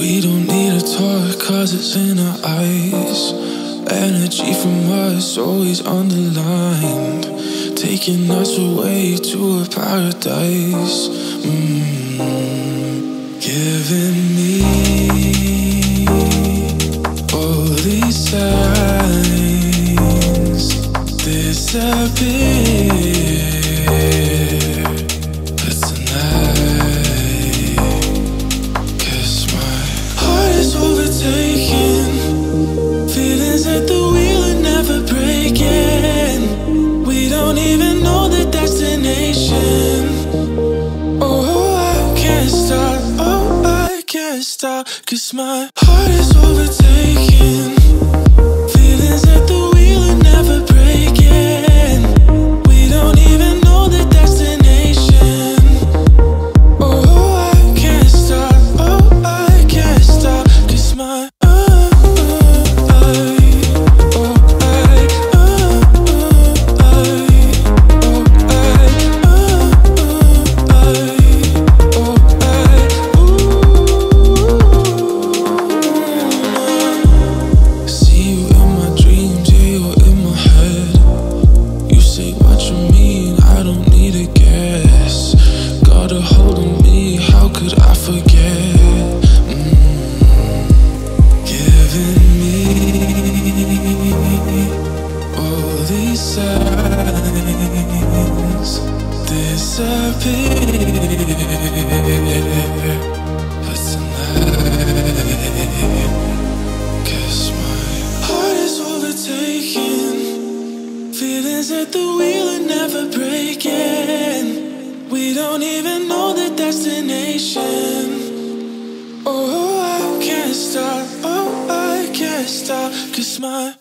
We don't need to talk cause it's in our eyes. Energy from us always underlined. Taking us away to a paradise. Mm. Giving me all these signs disappear. Stop. Cause my heart is overtaken. These signs disappear. But tonight, Cause my heart is overtaken. Feelings at the wheel are never breaking. We don't even know the destination. Oh, I can't stop. Oh, I can't stop. Cause my